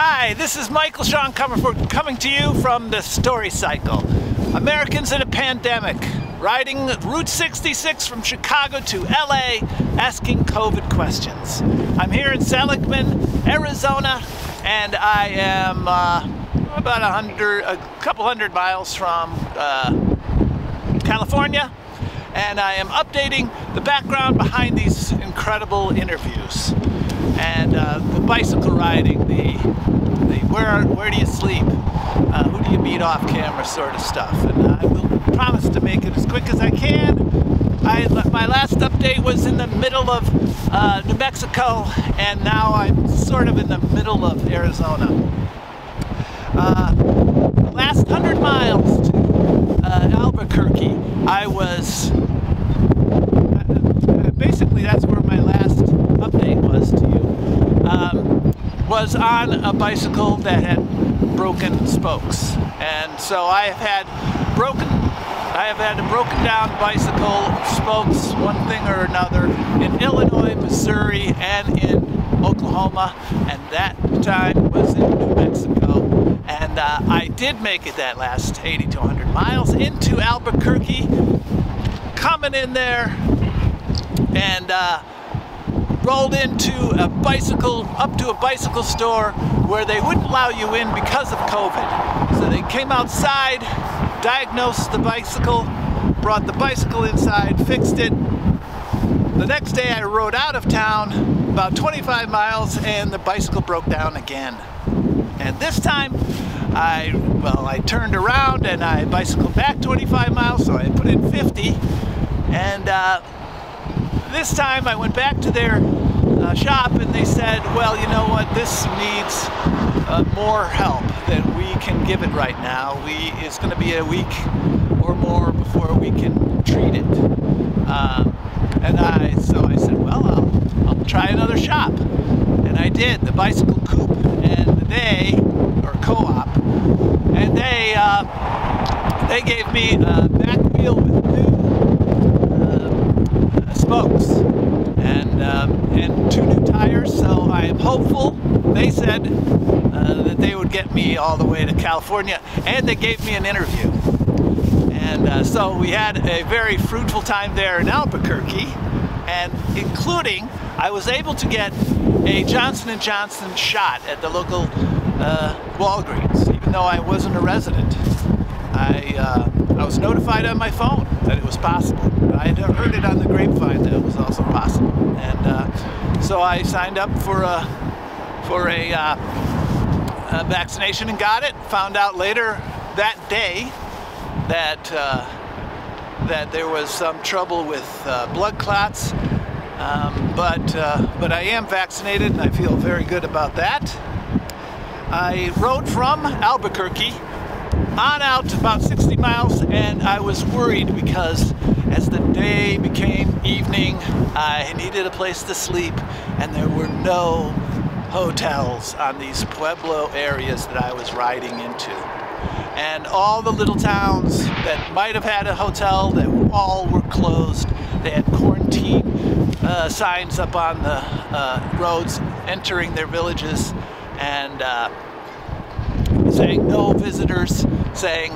Hi, this is Michael Sean Comerford coming to you from the Story Cycle. Americans in a pandemic, riding Route 66 from Chicago to LA, asking COVID questions. I'm here in Seligman, Arizona, and I am uh, about a hundred, a couple hundred miles from uh, California, and I am updating the background behind these incredible interviews and uh, the bicycle riding, the, the where where do you sleep, uh, who do you meet off camera sort of stuff. And I will promise to make it as quick as I can. I, my last update was in the middle of uh, New Mexico, and now I'm sort of in the middle of Arizona. Uh, last 100 miles to uh, Albuquerque, I was basically that's where my last update was to you, um, was on a bicycle that had broken spokes. And so I have had broken, I have had a broken down bicycle spokes, one thing or another, in Illinois, Missouri, and in Oklahoma, and that time was in New Mexico. And uh, I did make it that last 80 to 100 miles into Albuquerque, coming in there, and uh, rolled into a bicycle, up to a bicycle store where they wouldn't allow you in because of COVID. So they came outside, diagnosed the bicycle, brought the bicycle inside, fixed it. The next day I rode out of town about 25 miles and the bicycle broke down again. And this time I, well, I turned around and I bicycled back 25 miles, so I put in 50. And uh, this time I went back to their uh, shop and they said, well, you know what, this needs uh, more help than we can give it right now. We It's going to be a week or more before we can treat it. Um, and I, so I said, well, I'll, I'll try another shop. And I did, the Bicycle Coop. And they, or co-op, and they, uh, they gave me a back wheel with spokes and um, and two new tires. So I am hopeful. They said uh, that they would get me all the way to California, and they gave me an interview. And uh, so we had a very fruitful time there in Albuquerque, and including I was able to get a Johnson & Johnson shot at the local uh, Walgreens, even though I wasn't a resident. I, uh, I was notified on my phone that it was possible. I had heard it on the grapevine that it was also possible. And uh, so I signed up for a, for a, uh, a, vaccination and got it. Found out later that day that, uh, that there was some trouble with uh, blood clots. Um, but, uh, but I am vaccinated and I feel very good about that. I rode from Albuquerque on out about 60 miles and I was worried because as the day became evening I needed a place to sleep and there were no hotels on these Pueblo areas that I was riding into. And all the little towns that might have had a hotel that all were closed. They had quarantine uh, signs up on the uh, roads entering their villages and uh, saying no visitors, saying,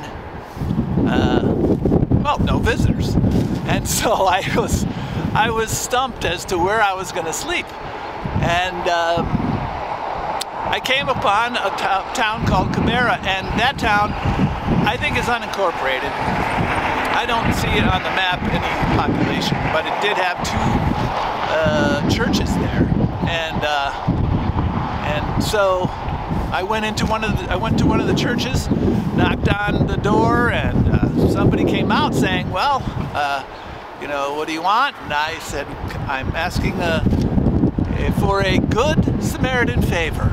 uh, well, no visitors. And so I was, I was stumped as to where I was going to sleep. And um, I came upon a town called Cubero, and that town, I think, is unincorporated. I don't see it on the map any population, but it did have two uh, churches there, and uh, and so I went into one of the, I went to one of the churches, knocked on the door, and uh, somebody came out saying, "Well, uh, you know, what do you want?" And I said, "I'm asking a, uh, a, for a good Samaritan favor.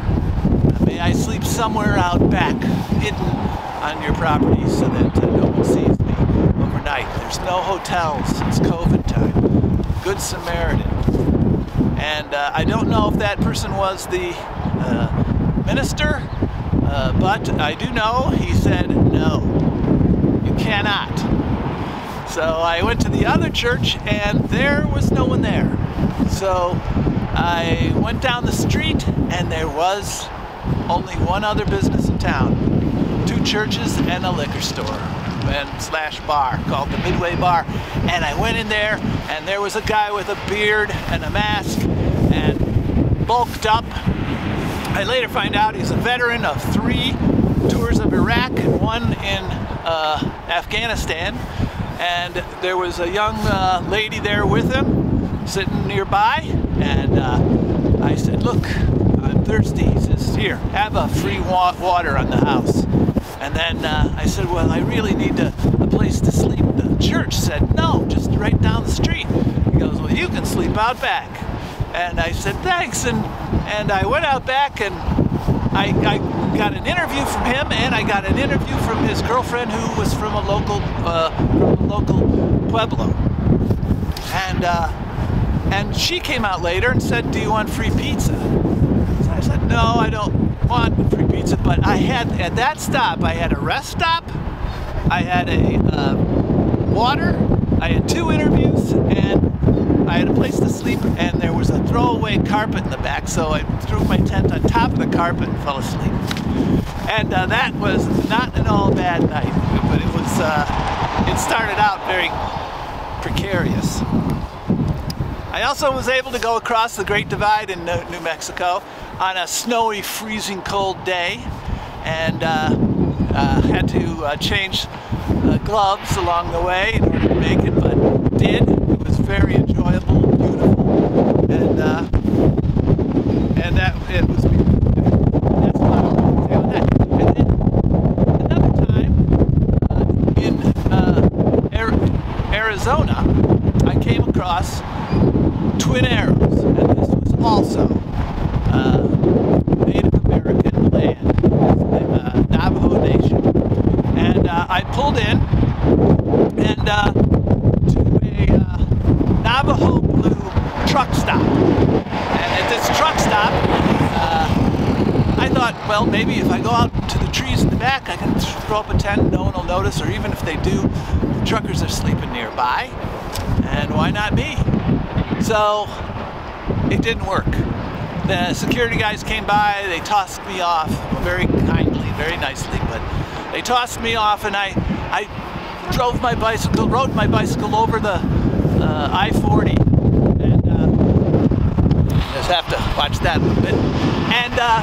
May I sleep somewhere out back, hidden on your property, so that uh, no one sees me overnight. There's no hotels. It's COVID time. Good Samaritan." And uh, I don't know if that person was the uh, minister, uh, but I do know he said, no, you cannot. So I went to the other church and there was no one there. So I went down the street and there was only one other business in town, two churches and a liquor store and slash bar called the Midway Bar. And I went in there and there was a guy with a beard and a mask and bulked up. I later find out he's a veteran of three tours of Iraq and one in uh, Afghanistan. And there was a young uh, lady there with him sitting nearby. And uh, I said, look, I'm thirsty. He says, here, have a free wa water on the house. And then uh, I said, well, I really need a, place to sleep. The church said, no, just right down the street. He goes, well, you can sleep out back. And I said, thanks. And, and I went out back and I, I got an interview from him and I got an interview from his girlfriend who was from a local, uh, from a local Pueblo. And, uh, and she came out later and said, do you want free pizza? So I said, no, I don't want free pizza, but I had, at that stop, I had a rest stop, I had a uh, water, I had two interviews, and I had a place to sleep, and there was a throwaway carpet in the back, so I threw my tent on top of the carpet and fell asleep. And uh, that was not an all bad night, but it was, uh, it started out very precarious. I also was able to go across the Great Divide in New Mexico on a snowy, freezing cold day and uh, uh, had to uh, change uh, gloves along the way in order to make it, but did. It was very enjoyable, beautiful, and uh, and that it was. That's what I want to say on that. And then another time uh, in Arizona, I came across Twin Arrows, and this was also uh, Native American land, uh, Navajo Nation. And uh, I pulled in and uh, to a uh, Navajo Blue truck stop. And at this truck stop, uh, I thought, well, maybe if I go out to the trees in the back, I can throw up a tent, no one will notice, or even if they do, the truckers are sleeping nearby, and why not me? So it didn't work. The security guys came by, they tossed me off very kindly, very nicely, but they tossed me off and I, I drove my bicycle, rode my bicycle over the uh, I-40 and uh, just have to watch that a little bit. And uh,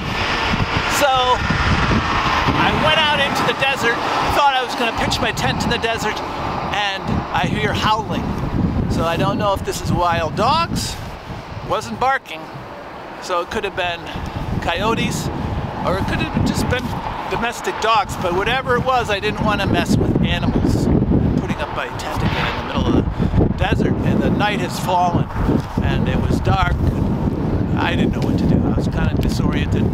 so I went out into the desert, thought I was going to pitch my tent in the desert, and I hear howling. So I don't know if this is wild dogs, wasn't barking, so it could have been coyotes, or it could have just been domestic dogs, but whatever it was, I didn't want to mess with animals. Putting up my tent again in the middle of the desert, and the night has fallen, and it was dark. I didn't know what to do. I was kind of disoriented.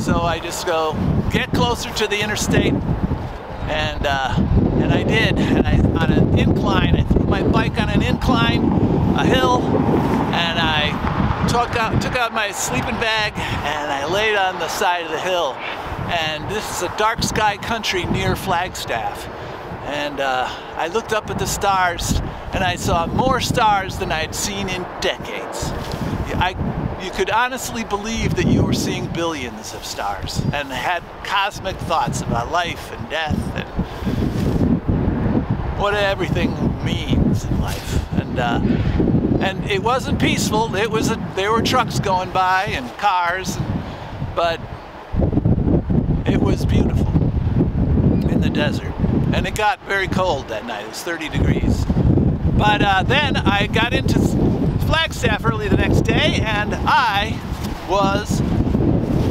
So I just go, get closer to the interstate, and uh, and I did. And I, on an incline, I threw my bike on an incline, a hill, and I took out, took out my sleeping bag and I laid on the side of the hill. And this is a dark sky country near Flagstaff. And uh, I looked up at the stars and I saw more stars than I had seen in decades. I, you could honestly believe that you were seeing billions of stars and had cosmic thoughts about life and death and what everything means in life. And uh, and it wasn't peaceful. It was a, there were trucks going by and cars, but it was beautiful in the desert. And it got very cold that night. It was 30 degrees. But uh, then I got into Flagstaff early the next day, and I was,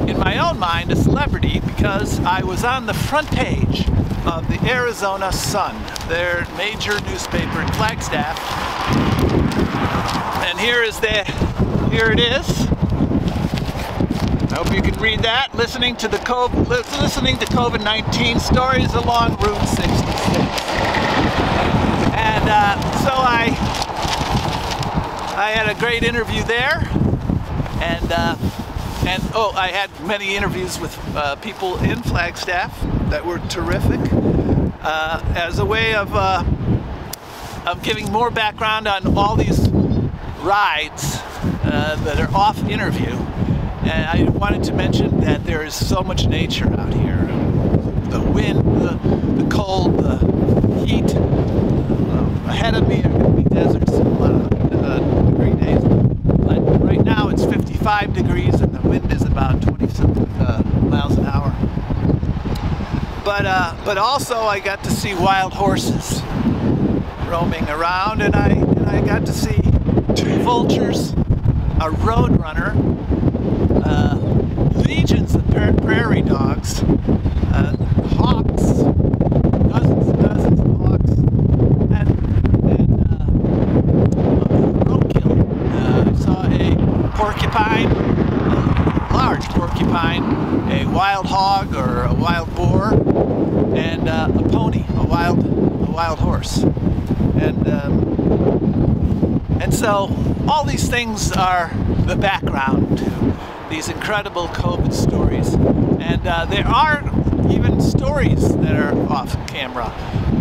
in my own mind, a celebrity because I was on the front page of the Arizona Sun, their major newspaper in Flagstaff. And here is the, here it is. I hope you can read that. Listening to the COVID, listening to COVID-19 stories along Route 66. And uh, so I, I had a great interview there, and uh, and oh, I had many interviews with uh, people in Flagstaff that were terrific. Uh, as a way of uh, of giving more background on all these rides uh, that are off interview. And I wanted to mention that there is so much nature out here. The wind, the, the cold, the heat. Uh, ahead of me are going to be deserts a lot of uh, degree days. But right now it's 55 degrees and the wind is about 20 something uh, miles an hour. But, uh, but also I got to see wild horses roaming around and I, and I got to see two vultures, a roadrunner, uh, legions of prairie dogs, uh, hawks, dozens and dozens of hawks, and, and uh, roadkill. Uh, I saw a porcupine, a large porcupine, a wild hog or a wild boar, and uh, a pony, a wild, a wild horse. And, um, and so all these things are the background to these incredible COVID stories. And uh, there are even stories that are off camera.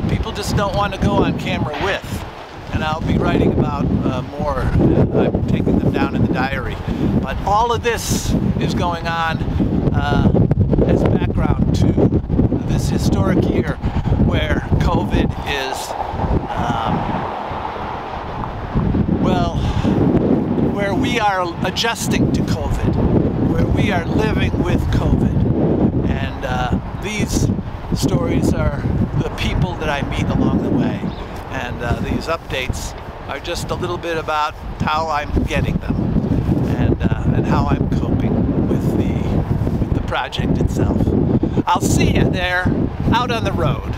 People just don't want to go on camera with. And I'll be writing about uh, more. I'm taking them down in the diary. But all of this is going on uh, as background to this historic year where COVID is, um, well, where we are adjusting to COVID, where we are living with COVID. And uh, these stories are the people that I meet along the way. And uh, these updates are just a little bit about how I'm getting them and, uh, and how I'm coping with the, with the project itself. I'll see you there out on the road.